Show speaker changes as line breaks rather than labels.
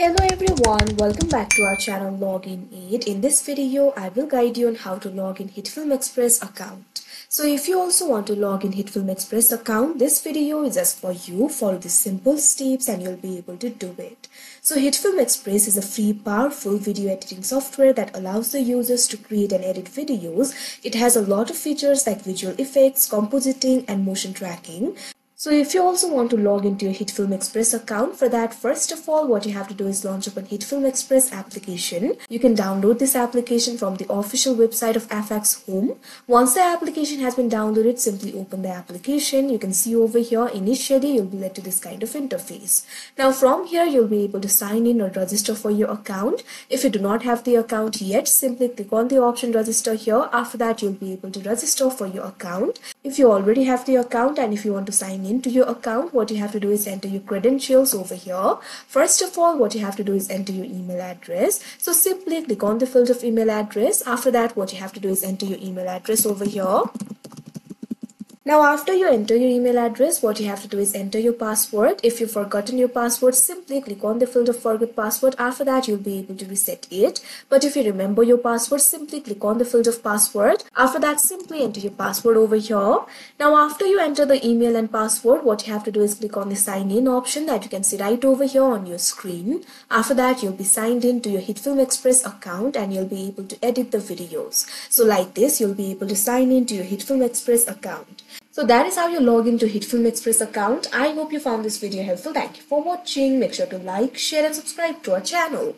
Hello everyone, welcome back to our channel Login Aid. In this video, I will guide you on how to log in HitFilm Express account. So if you also want to log in HitFilm Express account, this video is just for you. Follow the simple steps and you'll be able to do it. So HitFilm Express is a free powerful video editing software that allows the users to create and edit videos. It has a lot of features like visual effects, compositing and motion tracking. So if you also want to log into your HitFilm Express account, for that first of all what you have to do is launch up an HitFilm Express application. You can download this application from the official website of FX Home. Once the application has been downloaded, simply open the application. You can see over here initially you'll be led to this kind of interface. Now from here you'll be able to sign in or register for your account. If you do not have the account yet, simply click on the option register here. After that you'll be able to register for your account. If you already have the account and if you want to sign in to your account, what you have to do is enter your credentials over here. First of all, what you have to do is enter your email address. So simply click on the field of email address. After that, what you have to do is enter your email address over here. Now after you enter your email address, what you have to do is enter your password. If you've forgotten your password, simply click on the field of forget password. After that, you'll be able to reset it. But if you remember your password, simply click on the field of password. After that, simply enter your password over here. Now after you enter the email and password, what you have to do is click on the sign in option that you can see right over here on your screen. After that, you'll be signed in to your HitFilm Express account and you'll be able to edit the videos. So like this, you'll be able to sign in to your HitFilm Express account. So that is how you log into HitFilm Express account. I hope you found this video helpful. Thank you for watching. Make sure to like, share and subscribe to our channel.